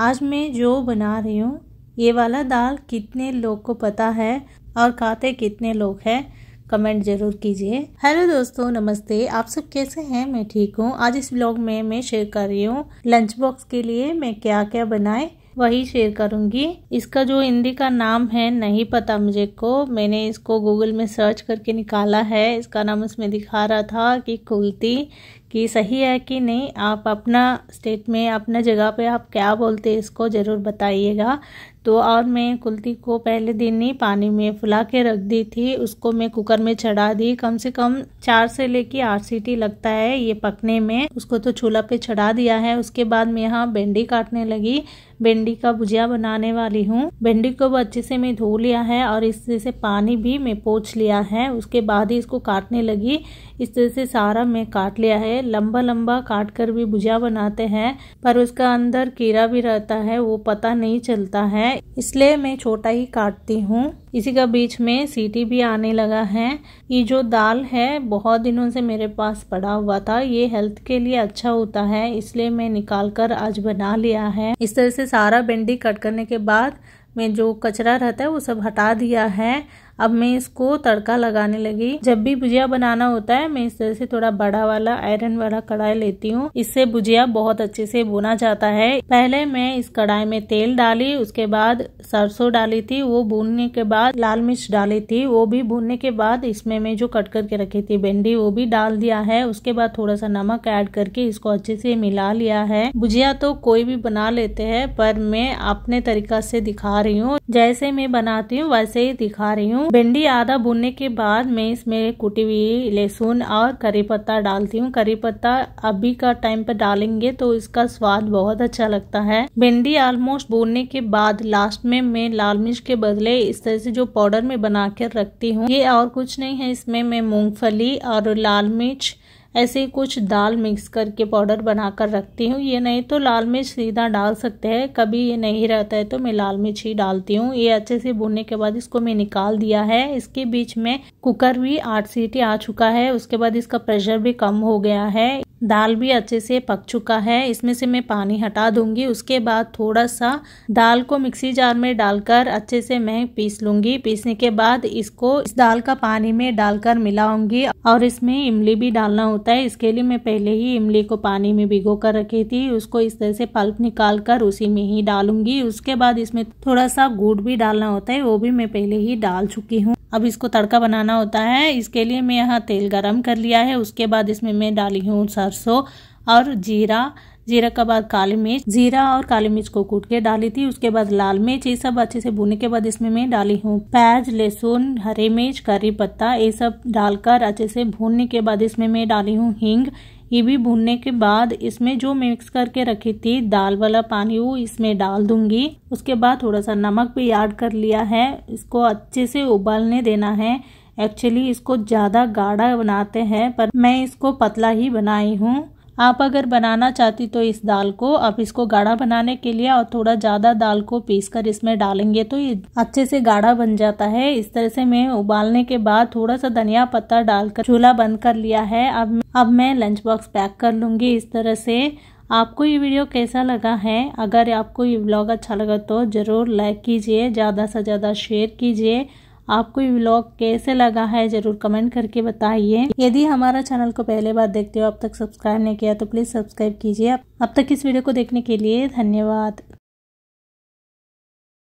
आज मैं जो बना रही हूँ, ये वाला दाल कितने लोग को पता है और खाते कितने लोग हैं, कमेंट ज़रूर कीजिए। हेलो दोस्तों, नमस्ते, आप सब कैसे हैं? मैं ठीक हूँ। आज इस ब्लॉग में मैं शेयर कर रही हूँ लंच बॉक्स के लिए मैं क्या क्या बनाए, वही शेयर करूँगी। इसका जो हिंदी का नाम है, नहीं पता मुझे को। मैंने इसको गूगल में सर्च करके निकाला है। इसका नाम उसमें दिखा रहा था कि कुलती। कि सही है कि नहीं, आप अपना स्टेट में, अपना जगह पे आप क्या बोलते हैं, इसको ज़रूर बताइएगा। तो और मैं कुल्ती को पहले दिन ही पानी में फुला के रख दी थी, उसको मैं कुकर में चढ़ा दी। कम से कम चार से लेके आठ सीटी लगता है ये पकने में। उसको तो चूल्हा पे चढ़ा दिया है। उसके बाद मैं यहाँ भिंडी काटने लगी। भिंडी का भुजिया बनाने वाली हूँ। भिंडी को अच्छे से मैं धो लिया है और इस तरह से पानी भी मैं पोछ लिया है। उसके बाद ही इसको काटने लगी। इस तरह से सारा मैं काट लिया है। लंबा लंबा काट कर भी भुजिया बनाते हैं, पर उसका अंदर कीड़ा भी रहता है, वो पता नहीं चलता है। इसलिए मैं छोटा ही काटती हूँ। इसी का बीच में सीटी भी आने लगा है। ये जो दाल है, बहुत दिनों से मेरे पास पड़ा हुआ था। ये हेल्थ के लिए अच्छा होता है, इसलिए मैं निकाल कर आज बना लिया है। इस तरह से सारा भिंडी कट करने के बाद मैं जो कचरा रहता है, वो सब हटा दिया है। अब मैं इसको तड़का लगाने लगी। जब भी भुजिया बनाना होता है, मैं इस तरह से थोड़ा बड़ा वाला आयरन वाला कढ़ाई लेती हूँ। इससे भुजिया बहुत अच्छे से बुना जाता है। पहले मैं इस कढ़ाई में तेल डाली, उसके बाद सरसों डाली थी, वो भूनने के बाद लाल मिर्च डाली थी, वो भी भूनने के बाद इसमें मैं जो कट करके रखी थी भिंडी, वो भी डाल दिया है। उसके बाद थोड़ा सा नमक ऐड करके इसको अच्छे से मिला लिया है। भुजिया तो कोई भी बना लेते हैं, पर मैं अपने तरीका से दिखा रही हूँ। जैसे मैं बनाती हूँ, वैसे ही दिखा रही हूँ। भिंडी आधा भुनने के बाद मैं इसमें कुटी हुई लहसुन और करी पत्ता डालती हूँ। करी पत्ता अभी का टाइम पर डालेंगे तो इसका स्वाद बहुत अच्छा लगता है। भिंडी ऑलमोस्ट भूनने के बाद लास्ट में मैं लाल मिर्च के बदले इस तरह से जो पाउडर में बना कर रखती हूँ। ये और कुछ नहीं है, इसमें मैं मूंगफली और लाल मिर्च ऐसे कुछ दाल मिक्स करके पाउडर बनाकर रखती हूँ। ये नहीं तो लाल मिर्च सीधा डाल सकते हैं। कभी ये नहीं रहता है तो मैं लाल मिर्च ही डालती हूँ। ये अच्छे से भुनने के बाद इसको मैं निकाल दिया है। इसके बीच में कुकर भी आठ सीटी आ चुका है। उसके बाद इसका प्रेशर भी कम हो गया है। दाल भी अच्छे से पक चुका है। इसमें से मैं पानी हटा दूँगी। उसके बाद थोड़ा सा दाल को मिक्सी जार में डालकर अच्छे से मैं पीस लूँगी। पीसने के बाद इसको इस दाल का पानी में डालकर मिलाऊँगी और इसमें इमली भी डालना होता है। इसके लिए मैं पहले ही इमली को पानी में भिगो कर रखी थी। उसको इस तरह से पल्प निकाल कर उसी में ही डालूँगी। उसके बाद इसमें थोड़ा सा गुड़ भी डालना होता है, वो भी मैं पहले ही डाल चुकी हूँ। अब इसको तड़का बनाना होता है। इसके लिए मैं यहाँ तेल गरम कर लिया है। उसके बाद इसमें मैं डाली हूँ सरसों और जीरा। जीरा के बाद काली मिर्च। जीरा और काली मिर्च को कूट के डाली थी। उसके बाद लाल मिर्च। ये सब अच्छे से भूनने के बाद इसमें मैं डाली हूँ प्याज, लहसुन, हरी मिर्च, करी पत्ता। ये सब डालकर अच्छे से भूनने के बाद इसमें मैं डाली हूँ हींग। ये भी भूनने के बाद इसमें जो मिक्स करके रखी थी, दाल वाला पानी, वो इसमें डाल दूँगी। उसके बाद थोड़ा सा नमक भी ऐड कर लिया है। इसको अच्छे से उबालने देना है। एक्चुअली इसको ज़्यादा गाढ़ा बनाते हैं, पर मैं इसको पतला ही बनाई हूँ। आप अगर बनाना चाहती तो इस दाल को आप इसको गाढ़ा बनाने के लिए और थोड़ा ज़्यादा दाल को पीस कर इसमें डालेंगे तो ये अच्छे से गाढ़ा बन जाता है। इस तरह से मैं उबालने के बाद थोड़ा सा धनिया पत्ता डालकर चूल्हा बंद कर लिया है। अब अब मैं लंच बॉक्स पैक कर लूँगी। इस तरह से आपको ये वीडियो कैसा लगा है? अगर आपको ये ब्लॉग अच्छा लगा तो ज़रूर लाइक कीजिए, ज़्यादा से ज़्यादा शेयर कीजिए। आपको ये ब्लॉग कैसे लगा है ज़रूर कमेंट करके बताइए। यदि हमारा चैनल को पहले बार देखते हो, अब तक सब्सक्राइब नहीं किया तो प्लीज़ सब्सक्राइब कीजिए। अब तक इस वीडियो को देखने के लिए धन्यवाद।